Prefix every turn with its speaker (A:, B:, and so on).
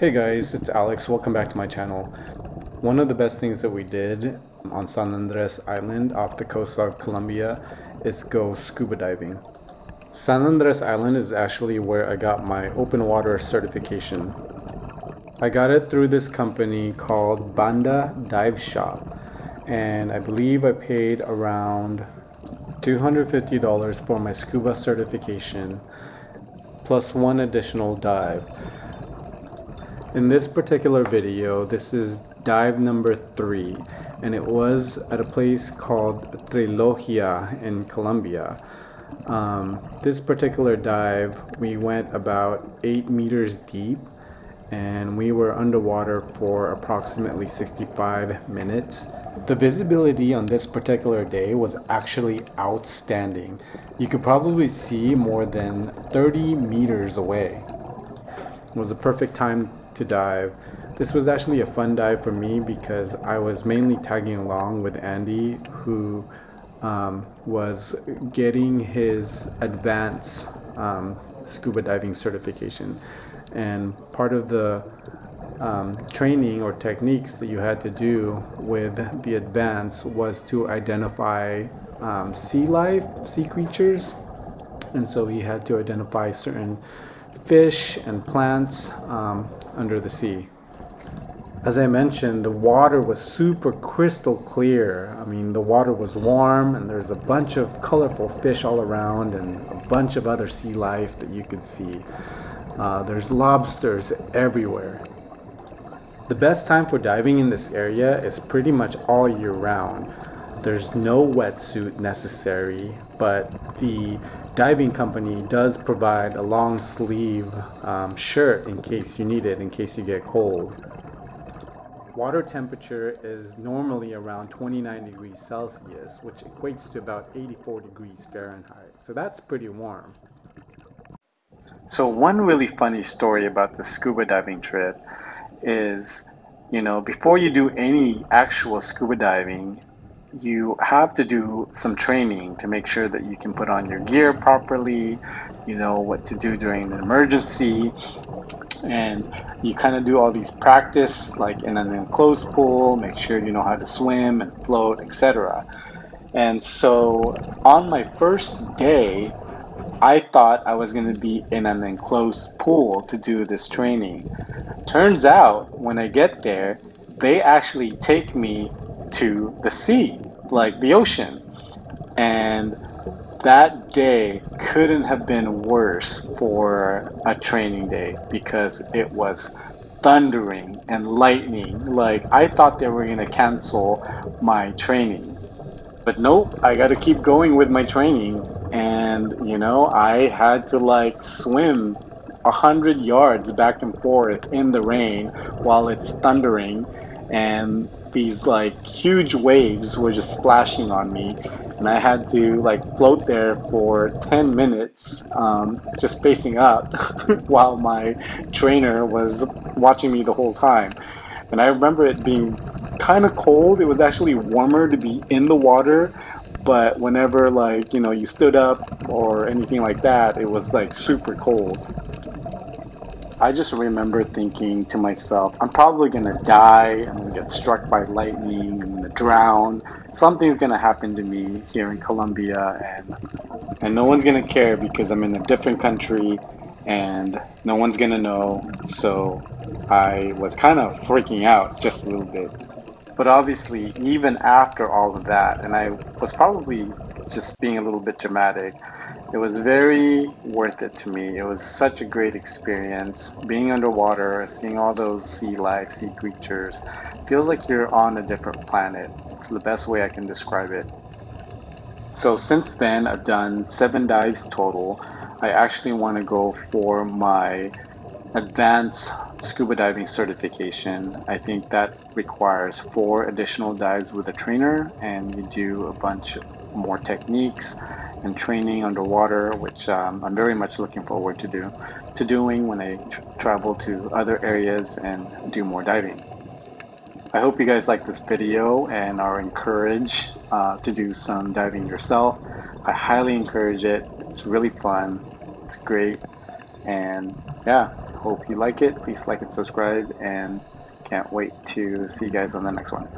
A: Hey guys, it's Alex. Welcome back to my channel. One of the best things that we did on San Andres Island off the coast of Colombia is go scuba diving. San Andres Island is actually where I got my open water certification. I got it through this company called Banda Dive Shop and I believe I paid around $250 for my scuba certification plus one additional dive. In this particular video, this is dive number three, and it was at a place called Trilogia in Colombia. Um, this particular dive, we went about eight meters deep, and we were underwater for approximately 65 minutes. The visibility on this particular day was actually outstanding. You could probably see more than 30 meters away. It was a perfect time to dive. This was actually a fun dive for me because I was mainly tagging along with Andy, who um, was getting his advanced um, scuba diving certification. And part of the um, training or techniques that you had to do with the advance was to identify um, sea life, sea creatures. And so he had to identify certain fish and plants um, under the sea. As I mentioned, the water was super crystal clear. I mean, the water was warm and there's a bunch of colorful fish all around and a bunch of other sea life that you could see. Uh, there's lobsters everywhere. The best time for diving in this area is pretty much all year round. There's no wetsuit necessary, but the diving company does provide a long sleeve um, shirt in case you need it, in case you get cold. Water temperature is normally around 29 degrees Celsius, which equates to about 84 degrees Fahrenheit. So that's pretty warm. So one really funny story about the scuba diving trip is, you know, before you do any actual scuba diving, you have to do some training to make sure that you can put on your gear properly, you know what to do during an emergency, and you kind of do all these practice like in an enclosed pool, make sure you know how to swim and float, etc. And so on my first day, I thought I was going to be in an enclosed pool to do this training. Turns out, when I get there, they actually take me to the sea, like the ocean. And that day couldn't have been worse for a training day because it was thundering and lightning. Like, I thought they were going to cancel my training. But nope, I got to keep going with my training and you know I had to like swim a hundred yards back and forth in the rain while it's thundering and these like huge waves were just splashing on me and I had to like float there for 10 minutes um, just facing up while my trainer was watching me the whole time. And I remember it being kind of cold. It was actually warmer to be in the water but whenever like you know you stood up or anything like that it was like super cold i just remember thinking to myself i'm probably gonna die i'm gonna get struck by lightning i'm gonna drown something's gonna happen to me here in colombia and and no one's gonna care because i'm in a different country and no one's gonna know. So i was kind of freaking out just a little bit. But obviously, even after all of that, and I was probably just being a little bit dramatic, it was very worth it to me. It was such a great experience. Being underwater, seeing all those sea life, sea creatures, feels like you're on a different planet. It's the best way I can describe it. So since then, I've done seven dives total. I actually want to go for my advanced scuba diving certification. I think that requires four additional dives with a trainer and you do a bunch more techniques and training underwater, which um, I'm very much looking forward to do to doing when I tr travel to other areas and do more diving. I hope you guys like this video and are encouraged uh, to do some diving yourself. I highly encourage it. It's really fun. It's great. And yeah, Hope you like it. Please like and subscribe, and can't wait to see you guys on the next one.